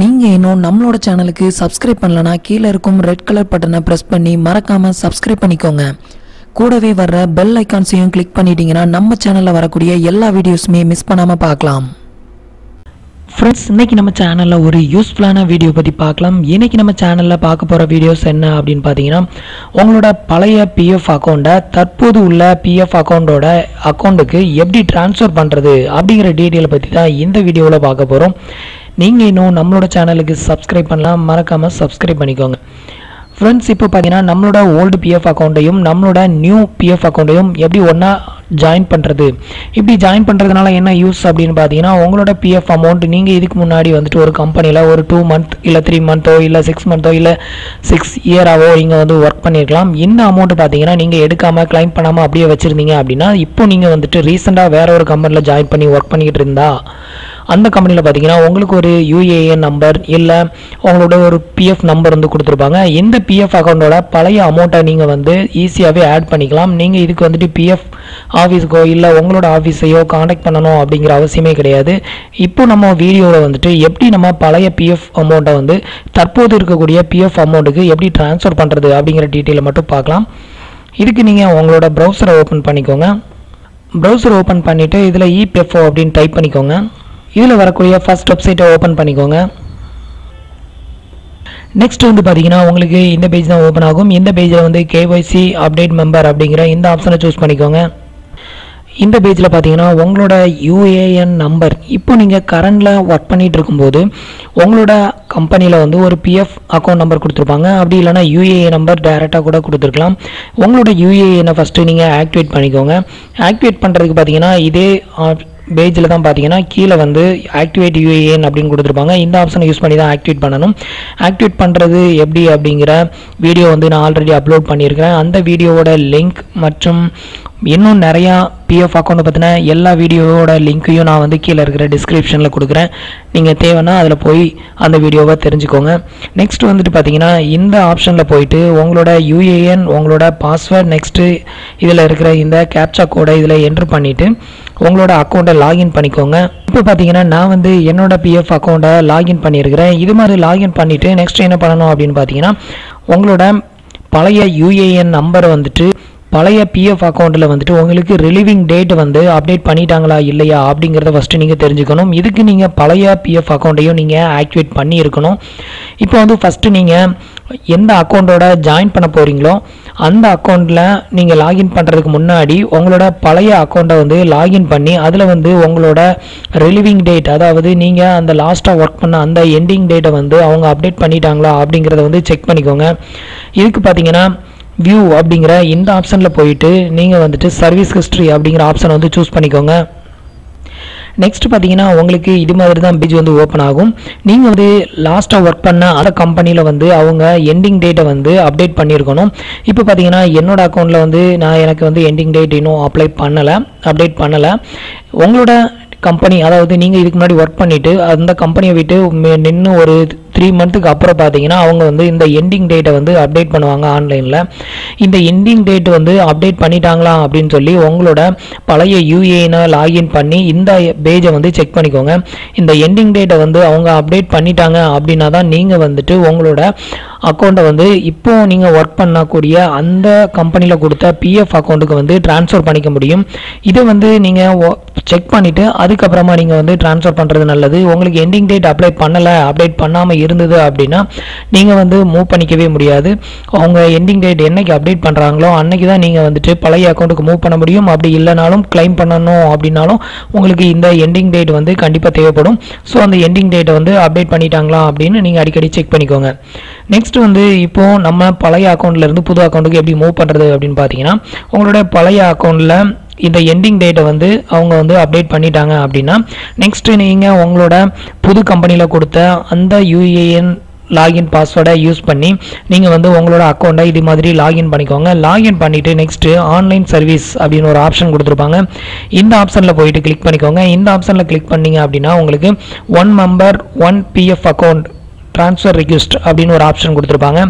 நீங்கள் இன்னும் நம்மளோட சேனலுக்கு சப்ஸ்கிரைப் பண்ணலனா கீழே இருக்கும் ரெட் கலர் பட்டனை ப்ரெஸ் பண்ணி மறக்காமல் சப்ஸ்கிரைப் பண்ணிக்கோங்க. கூடவே வர்ற பெல் ஐக்கான்ஸையும் கிளிக் பண்ணிட்டீங்கன்னா நம்ம சேனலில் வரக்கூடிய எல்லா வீடியோஸுமே மிஸ் பண்ணாமல் பார்க்கலாம். ஃப்ரெண்ட்ஸ் இன்றைக்கி நம்ம சேனலில் ஒரு யூஸ்ஃபுல்லான வீடியோ பற்றி பார்க்கலாம். இன்றைக்கி நம்ம சேனலில் பார்க்க போகிற வீடியோஸ் என்ன அப்படின்னு பார்த்தீங்கன்னா உங்களோட பழைய பிஎஃப் அக்கௌண்ட்டை தற்போது உள்ள பிஎஃப் அக்கௌண்ட்டோட அக்கௌண்ட்டுக்கு எப்படி ட்ரான்ஸ்ஃபர் பண்ணுறது அப்படிங்கிற டீட்டெயிலை பற்றி தான் இந்த வீடியோவில் பார்க்க போகிறோம் நீங்கள் இன்னும் நம்மளோட சேனலுக்கு சப்ஸ்கிரைப் பண்ணலாம். மறக்காமல் சப்ஸ்கிரைப் பண்ணிக்கோங்க. ஃப்ரெண்ட்ஸ் இப்போ பார்த்தீங்கன்னா நம்மளோட ஓல்டு பிஎஃப் அக்கௌண்ட்டையும் நம்மளோட நியூ பிஎஃப் அக்கௌண்ட்டையும் எப்படி ஒன்றா ஜாயின் பண்ணுறது இப்படி ஜாயின் பண்ணுறதுனால என்ன யூஸ் அப்படின்னு பார்த்தீங்கன்னா உங்களோட பிஎஃப் அமௌண்ட் நீங்கள் இதுக்கு முன்னாடி வந்துட்டு ஒரு கம்பெனியில் ஒரு டூ மந்த் இல்லை த்ரீ மந்த்தோ இல்லை சிக்ஸ் மந்த்தோ இல்லை சிக்ஸ் இயராகவோ நீங்கள் வந்து ஒர்க் பண்ணியிருக்கலாம் இந்த அமௌண்ட் பார்த்தீங்கன்னா நீங்கள் எடுக்காமல் க்ளைம் பண்ணாமல் அப்படியே வச்சுருந்தீங்க அப்படின்னா இப்போ நீங்கள் வந்துட்டு ரீசெண்டாக வேற ஒரு கம்பெனியில் ஜாயின் பண்ணி ஒர்க் பண்ணிக்கிட்டு இருந்தா அந்த கம்பெனியில் பார்த்தீங்கன்னா உங்களுக்கு ஒரு யூஏஎன் நம்பர் இல்லை உங்களோட ஒரு பிஎஃப் நம்பர் வந்து கொடுத்துருப்பாங்க. இந்த பிஎஃப் அக்கௌண்ட்டோட பழைய அமௌண்ட்டை நீங்கள் வந்து ஈஸியாகவே ஆட் பண்ணிக்கலாம். நீங்கள் இதுக்கு வந்துட்டு பிஎஃப் ஆஃபீஸுக்கோ இல்லை உங்களோட ஆஃபீஸையோ காண்டாக்ட் பண்ணணும் அப்படிங்கிற அவசியமே கிடையாது. இப்போ நம்ம வீடியோவில் வந்துட்டு எப்படி நம்ம பழைய பிஎஃப் அமௌண்ட்டை வந்து தற்போது இருக்கக்கூடிய பிஎஃப் அமௌண்ட்டுக்கு எப்படி ட்ரான்ஸ்ஃபர் பண்ணுறது அப்படிங்கிற டீட்டெயிலை மட்டும் பார்க்கலாம். இதுக்கு நீங்கள் உங்களோட ப்ரௌசரை ஓப்பன் பண்ணிக்கோங்க. ப்ரௌசர் ஓப்பன் பண்ணிவிட்டு இதில் இபிஎஃப்ஓ அப்படின்னு டைப் பண்ணிக்கோங்க. இதில் வரக்கூடிய ஃபர்ஸ்ட் வெப்சைட்டை ஓப்பன் பண்ணிக்கோங்க. நெக்ஸ்ட் வந்து பார்த்தீங்கன்னா உங்களுக்கு இந்த பேஜ் தான் ஓப்பன் ஆகும். இந்த பேஜில் வந்து கேஒய்சி அப்டேட் மெம்பர் அப்படிங்கிற இந்த ஆப்ஷனை சூஸ் பண்ணிக்கோங்க. இந்த பேஜில் பார்த்தீங்கன்னா உங்களோட யூஏஎன் நம்பர் இப்போ நீங்கள் கரண்டில் ஒர்க் பண்ணிகிட்டு இருக்கும்போது உங்களோட கம்பெனியில் வந்து ஒரு பிஎஃப் அக்கௌண்ட் நம்பர் கொடுத்துருப்பாங்க. அப்படி இல்லைனா யூஏஏ நம்பர் டைரெக்டாக கூட கொடுத்துருக்கலாம். உங்களோட யூஏஎனை ஃபஸ்ட்டு நீங்கள் ஆக்டிவேட் பண்ணிக்கோங்க. ஆக்டிவேட் பண்ணுறதுக்கு பார்த்தீங்கன்னா இதே பேஜில் தான் பார்த்தீங்கன்னா கீழே வந்து ஆக்டிவேட் யூஏஎன் அப்படின்னு கொடுத்துருப்பாங்க. இந்த ஆப்ஷனை யூஸ் பண்ணி தான் ஆக்டிவேட் பண்ணணும். ஆக்டிவேட் பண்ணுறது எப்படி அப்படிங்கிற வீடியோ வந்து நான் ஆல்ரெடி அப்லோட் பண்ணியிருக்கிறேன். அந்த வீடியோவோட லிங்க் மற்றும் இன்னும் நிறையா பிஎஃப் அக்கௌண்ட்டை பற்றின எல்லா வீடியோவோட லிங்க்கையும் நான் வந்து கீழே இருக்கிற டிஸ்கிரிப்ஷனில் கொடுக்குறேன். நீங்கள் தேவைன்னா அதில் போய் அந்த வீடியோவை தெரிஞ்சுக்கோங்க. நெக்ஸ்ட் வந்துட்டு பார்த்தீங்கன்னா இந்த ஆப்ஷனில் போயிட்டு உங்களோட யூஏஎன் உங்களோட பாஸ்வேர்ட் நெக்ஸ்ட்டு இதில் இருக்கிற இந்த கேப்சா கோடை இதில் என்ட்ரு பண்ணிவிட்டு உங்களோட அக்கௌண்ட்டை லாகின் பண்ணிக்கோங்க. இப்போ பார்த்தீங்கன்னா நான் வந்து என்னோட பிஎஃப் அக்கௌண்ட்டை லாகின் பண்ணியிருக்கிறேன். இது மாதிரி லாகின் பண்ணிவிட்டு நெக்ஸ்ட் என்ன பண்ணணும் அப்படின்னு பார்த்தீங்கன்னா உங்களோட பழைய யூஏஎன் நம்பரை வந்துட்டு பழைய பிஎஃப் அக்கௌண்ட்டில் வந்துட்டு உங்களுக்கு ரிலீவிங் டேட் வந்து அப்டேட் பண்ணிட்டாங்களா இல்லையா அப்படிங்கிறத ஃபஸ்ட்டு நீங்கள் தெரிஞ்சுக்கணும். இதுக்கு நீங்கள் பழைய பிஎஃப் அக்கௌண்ட்டையும் நீங்கள் ஆக்டிவேட் பண்ணியிருக்கணும். இப்போ வந்து ஃபஸ்ட்டு நீங்கள் எந்த அக்கௌண்ட்டோட ஜாயின் பண்ண போகிறீங்களோ அந்த அக்கௌண்ட்டில் நீங்கள் லாகின் பண்ணுறதுக்கு முன்னாடி உங்களோட பழைய அக்கௌண்ட்டை வந்து லாகின் பண்ணி அதில் வந்து உங்களோட ரிலீவிங் டேட் அதாவது நீங்கள் அந்த லாஸ்ட்டாக ஒர்க் பண்ண அந்த எண்டிங் டேட்டை வந்து அவங்க அப்டேட் பண்ணிட்டாங்களா அப்படிங்கிறத வந்து செக் பண்ணிக்கோங்க. இதுக்கு பார்த்தீங்கன்னா வியூ அப்படிங்கிற இந்த ஆப்ஷனில் போயிட்டு நீங்கள் வந்துட்டு சர்வீஸ் ஹிஸ்ட்ரி அப்படிங்கிற ஆப்ஷனை வந்து சூஸ் பண்ணிக்கோங்க. நெக்ஸ்ட் பார்த்தீங்கன்னா உங்களுக்கு இது மாதிரி தான் பேஜ் வந்து ஓப்பன் ஆகும். நீங்கள் வந்து லாஸ்ட்டாக ஒர்க் பண்ண அந்த கம்பெனியில் வந்து அவங்க எண்டிங் டேட்டை வந்து அப்டேட் பண்ணியிருக்கணும் இப்போ பார்த்தீங்கன்னா என்னோட அக்கௌண்ட்டில் வந்து நான் எனக்கு வந்து எண்டிங் டேட் இன்னும் அப்ளை பண்ணலை அப்டேட் பண்ணலை. உங்களோட கம்பெனி அதாவது நீங்கள் இதுக்கு முன்னாடி ஒர்க் பண்ணிவிட்டு அந்த கம்பெனியை விட்டு நின்று ஒரு த்ரீ மந்த்துக்கு அப்புறம் பார்த்தீங்கன்னா அவங்க வந்து இந்த எண்டிங் டேட்டை வந்து அப்டேட் பண்ணுவாங்க ஆன்லைனில் இந்த எண்டிங் டேட் வந்து அப்டேட் பண்ணிட்டாங்களா அப்படின்னு சொல்லி உங்களோட பழைய யூஏனை லாகின் பண்ணி இந்த பேஜை வந்து செக் பண்ணிக்கோங்க. இந்த எண்டிங் டேட்டை வந்து அவங்க அப்டேட் பண்ணிட்டாங்க அப்படின்னா தான் நீங்கள் வந்துட்டு உங்களோட அக்கௌண்ட்டை வந்து இப்போ நீங்கள் ஒர்க் பண்ணக்கூடிய அந்த கம்பெனியில் கொடுத்த பிஎஃப் அக்கௌண்ட்டுக்கு வந்து ட்ரான்ஸ்ஃபர் பண்ணிக்க முடியும். இதை வந்து நீங்கள் செக் பண்ணிவிட்டு அதுக்கப்புறமா நீங்கள் வந்து ட்ரான்ஸ்ஃபர் பண்ணுறது நல்லது. உங்களுக்கு எண்டிங் டேட் அப்ளை பண்ணலை அப்டேட் பண்ணாமல் இருந்தது அப்படின்னா நீங்கள் வந்து மூவ் பண்ணிக்கவே முடியாது. அவங்க எண்டிங் டேட் என்னைக்கு அப்டேட் பண்ணுறாங்களோ அன்றைக்கி தான் நீங்கள் வந்துட்டு பழைய அக்கௌண்ட்டுக்கு மூவ் பண்ண முடியும். அப்படி இல்லைனாலும் கிளைம் பண்ணணும் அப்படின்னாலும் உங்களுக்கு இந்த எண்டிங் டேட் வந்து கண்டிப்பாக தேவைப்படும். ஸோ அந்த எண்டிங் டேட்டை வந்து அப்டேட் பண்ணிட்டாங்களா அப்படின்னு நீங்கள் அடிக்கடி செக் பண்ணிக்கோங்க. நெக்ஸ்ட் வந்து இப்போது நம்ம பழைய அக்கௌண்ட்லேருந்து புது அக்கௌண்ட்டுக்கு எப்படி மூவ் பண்ணுறது அப்படின்னு பார்த்தீங்கன்னா உங்களுடைய பழைய அக்கௌண்ட்டில் இந்த எண்டிங் டேட்டை வந்து அவங்க வந்து அப்டேட் பண்ணிட்டாங்க அப்படின்னா நெக்ஸ்ட் நீங்கள் உங்களோட புது கம்பெனியில் கொடுத்த அந்த யூஏஎன் லாகின் பாஸ்வேர்டை யூஸ் பண்ணி நீங்கள் வந்து உங்களோட அக்கௌண்ட்டை இது மாதிரி லாகின் பண்ணிக்கோங்க. லாகின் பண்ணிவிட்டு நெக்ஸ்ட்டு ஆன்லைன் சர்வீஸ் அப்படின்னு ஒரு ஆப்ஷன் கொடுத்துருப்பாங்க. இந்த ஆப்ஷனில் போயிட்டு கிளிக் பண்ணிக்கோங்க. இந்த ஆப்ஷனில் கிளிக் பண்ணீங்க அப்படின்னா உங்களுக்கு one member one PF account transfer request அப்படின்னு ஒரு ஆப்ஷன் கொடுத்துருப்பாங்க.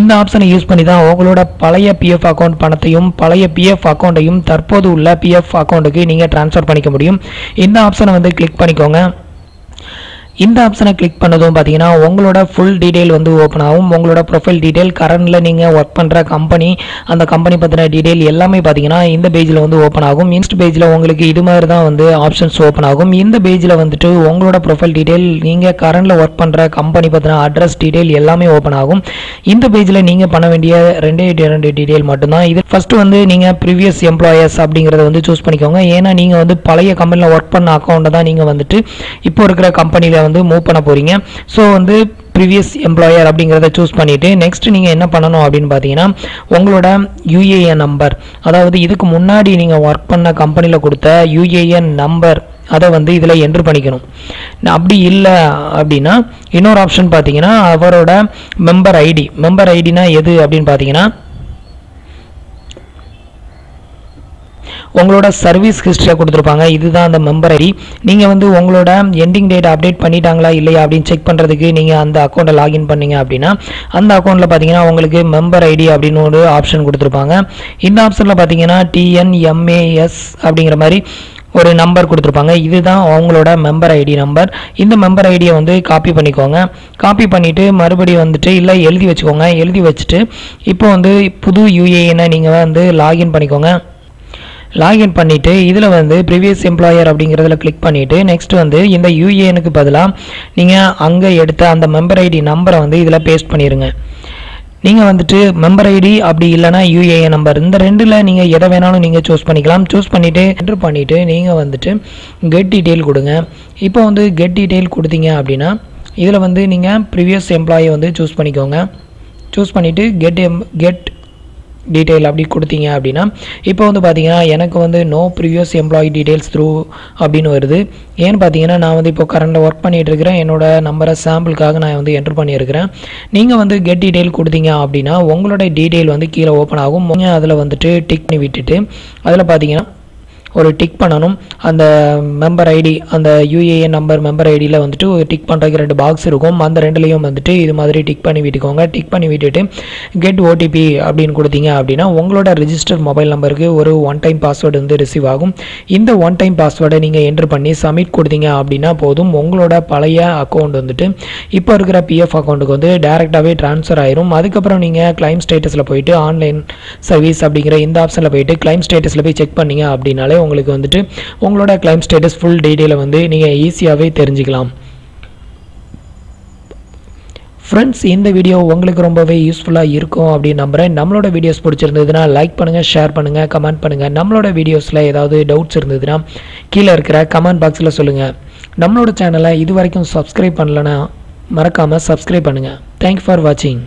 இந்த ஆப்ஷனை யூஸ் பண்ணி தான் உங்களோட பழைய பிஎஃப் அக்கௌண்ட் பணத்தையும் பழைய பிஎஃப் அக்கௌண்ட்டையும் தற்போது உள்ள பிஎஃப் அக்கௌண்ட்டுக்கு நீங்கள் ட்ரான்ஸ்ஃபர் பண்ணிக்க முடியும். இந்த ஆப்ஷனை வந்து கிளிக் பண்ணிக்கோங்க. இந்த ஆப்ஷனை கிளிக் பண்ணதும் பார்த்தீங்கன்னா உங்களோட ஃபுல் டீடைல் வந்து ஓப்பன் ஆகும். உங்களோட ப்ரொஃபைல் டீடைல் கரண்டில் நீங்கள் ஒர்க் பண்ணுற கம்பெனி அந்த கம்பெனி பற்றின டீடைல் எல்லாமே பார்த்தீங்கன்னா இந்த பேஜில் வந்து ஓப்பன் ஆகும். இன்ஸ்ட் பேஜில் உங்களுக்கு இது மாதிரி தான் வந்து ஆப்ஷன்ஸ் ஓப்பன் ஆகும். இந்த பேஜில் வந்துட்டு உங்களோட ப்ரொஃபைல் டீடைல் நீங்கள் கரண்டில் ஒர்க் பண்ணுற கம்பெனி பற்றின அட்ரஸ் டீடைல் எல்லாமே ஓப்பன் ஆகும். இந்த பேஜில் நீங்கள் பண்ண வேண்டிய ரெண்டே ரெண்டு டீடைல் மட்டும்தான். இது ஃபஸ்ட்டு வந்து நீங்கள் ப்ரீவியஸ் எம்ப்ளாயர்ஸ் அப்படிங்கிறத வந்து சூஸ் பண்ணிக்கோங்க. ஏன்னா நீங்கள் வந்து பழைய கம்பெனியில் ஒர்க் பண்ண அக்கௌண்ட்டை தான் நீங்கள் வந்துட்டு இப்போ இருக்கிற கம்பெனியில் வந்து மூவ் பண்ண போகிறீங்க ஸோ வந்து ப்ரீவியஸ் எம்ப்ளாயர் அப்படிங்கிறத சூஸ் பண்ணிவிட்டு நெக்ஸ்ட் நீங்கள் என்ன பண்ணணும் அப்படின்னு பார்த்தீங்கன்னா உங்களோட யூஏஎன் நம்பர் அதாவது இதுக்கு முன்னாடி நீங்கள் ஒர்க் பண்ண கம்பெனியில் கொடுத்த யூஏஎன் நம்பர் அதை வந்து இதில் என்ட்ரு பண்ணிக்கணும். நான் அப்படி இல்லை அப்படின்னா இன்னொரு ஆப்ஷன் பார்த்தீங்கன்னா அவரோட மெம்பர் ஐடி மெம்பர் ஐடினா எது அப்படின்னு பார்த்தீங்கன்னா உங்களோட சர்வீஸ் ஹிஸ்டரியை கொடுத்துருப்பாங்க. இதுதான் அந்த மெம்பர் ஐடி நீங்கள் வந்து உங்களோட எண்டிங் டேட் அப்டேட் பண்ணிட்டாங்களா இல்லையா அப்படின்னு செக் பண்ணுறதுக்கு நீங்கள் அந்த அக்கௌண்ட்டை லாகின் பண்ணீங்க அப்படின்னா அந்த அக்கௌண்ட்டில் பார்த்தீங்கன்னா உங்களுக்கு மெம்பர் ஐடி அப்படின்னு ஒரு ஆப்ஷன் கொடுத்துருப்பாங்க. இந்த ஆப்ஷனில் பார்த்தீங்கன்னா டிஎன்எம்ஏஎஸ் அப்படிங்கிற மாதிரி ஒரு நம்பர் கொடுத்துருப்பாங்க. இதுதான் அவங்களோட மெம்பர் ஐடி நம்பர் இந்த மெம்பர் ஐடியை வந்து காப்பி பண்ணிக்கோங்க. காப்பி பண்ணிவிட்டு மறுபடியும் வந்துட்டு இல்லை எழுதி வச்சுக்கோங்க. எழுதி வச்சுட்டு இப்போ வந்து புது யூஏஎனை நீங்கள் வந்து லாகின் பண்ணிக்கோங்க. லாகின் பண்ணிவிட்டு இதில் வந்து ப்ரீவியஸ் எம்ப்ளாயர் அப்படிங்கிறதுல கிளிக் பண்ணிவிட்டு நெக்ஸ்ட் வந்து இந்த யூஏஎனுக்கு பதிலாக நீங்கள் அங்கே எடுத்த அந்த மெம்பர் ஐடி நம்பரை வந்து இதில் பேஸ்ட் பண்ணிடுங்க நீங்கள் வந்துட்டு மெம்பர் ஐடி அப்படி இல்லைனா யூஏஎன் நம்பர் இந்த ரெண்டில் நீங்கள் எதை வேணாலும் நீங்கள் சூஸ் பண்ணிக்கலாம். சூஸ் பண்ணிவிட்டு என்ட்ரு பண்ணிவிட்டு நீங்கள் வந்துட்டு கெட் டீட்டெயில் கொடுங்க. இப்போ வந்து கெட் டீட்டெயில் கொடுத்தீங்க அப்படின்னா இதில் வந்து நீங்கள் ப்ரீவியஸ் எம்ப்ளாயை வந்து சூஸ் பண்ணிக்கோங்க. சூஸ் பண்ணிவிட்டு கெட் எம் கெட் டீட்டெயில் அப்படி கொடுத்தீங்க அப்படின்னா இப்போ வந்து பார்த்தீங்கன்னா எனக்கு வந்து no previous employee details through அப்படின்னு வருது. ஏன்னு பார்த்தீங்கன்னா நான் வந்து இப்போ கரண்டில் ஒர்க் பண்ணிட்டு இருக்கிறேன். என்னோட நம்பரை சாம்பிளுக்காக நான் வந்து என்ட்ரு பண்ணியிருக்கிறேன். நீங்கள் வந்து கெட் டீட்டெயில் கொடுத்தீங்க அப்படின்னா உங்களோட டீட்டெயில் வந்து கீழே ஓப்பன் ஆகும். அதில் வந்துட்டு டிக் பண்ணி விட்டுட்டு அதில் பார்த்தீங்கன்னா ஒரு டிக் பண்ணணும். அந்த மெம்பர் ஐடி அந்த யூஏஎன் நம்பர் மெம்பர் ஐடியில் வந்துட்டு ஒரு டிக் பண்ணுறதுக்கு ரெண்டு பாக்ஸ் இருக்கும். அந்த ரெண்டுலேயும் வந்துட்டு இது மாதிரி டிக் பண்ணி விட்டுக்கோங்க. டிக் பண்ணி விட்டுட்டு கெட் ஓடிபி அப்படின்னு கொடுத்தீங்க அப்படின்னா உங்களோட ரிஜிஸ்டர் மொபைல் நம்பருக்கு ஒரு ஒன் டைம் பாஸ்வேர்டு வந்து ரிசீவ் ஆகும். இந்த ஒன் டைம் பாஸ்வேர்டை நீங்கள் என்ட்ரு பண்ணி சப்மிட் கொடுத்தீங்க அப்படின்னா போதும். உங்களோட பழைய அக்கௌண்ட் வந்துட்டு இப்போ இருக்கிற பிஎஃப் அக்கௌண்ட்டுக்கு வந்து டேரெக்டாகவே ட்ரான்ஸ்ஃபர் ஆயிரும். அதுக்கப்புறம் நீங்கள் கிளைம் ஸ்டேட்டஸில் போயிட்டு ஆன்லைன் சர்வீஸ் அப்படிங்கிற இந்த ஆப்ஷனில் போயிட்டு கிளைம் ஸ்டேட்டஸில் போய் செக் பண்ணீங்க அப்படின்னாலே உங்களுக்கு வந்துட்டு உங்களோட கிளைம் ஸ்டேட்டஸ் ஃபுல் டீட்டெயிலை வந்து நீங்கள் ஈஸியாகவே தெரிஞ்சுக்கலாம். ஃப்ரெண்ட்ஸ் இந்த வீடியோ உங்களுக்கு ரொம்பவே யூஸ்ஃபுல்லாக இருக்கும் அப்படின்னு நம்புகிறேன் நம்மளோட வீடியோஸ் பிடிச்சிருந்ததுன்னா லைக் பண்ணுங்கள் ஷேர் பண்ணுங்கள் கமெண்ட் பண்ணுங்கள் நம்மளோட வீடியோஸில் ஏதாவது டவுட்ஸ் இருந்ததுன்னா கீழே இருக்கிற கமெண்ட் பாக்ஸில் சொல்லுங்கள் நம்மளோட சேனலை இது வரைக்கும் சப்ஸ்கிரைப் பண்ணலன்னா மறக்காமல் சப்ஸ்கிரைப் பண்ணுங்கள் தேங்க்ஸ் ஃபார் வாட்சிங்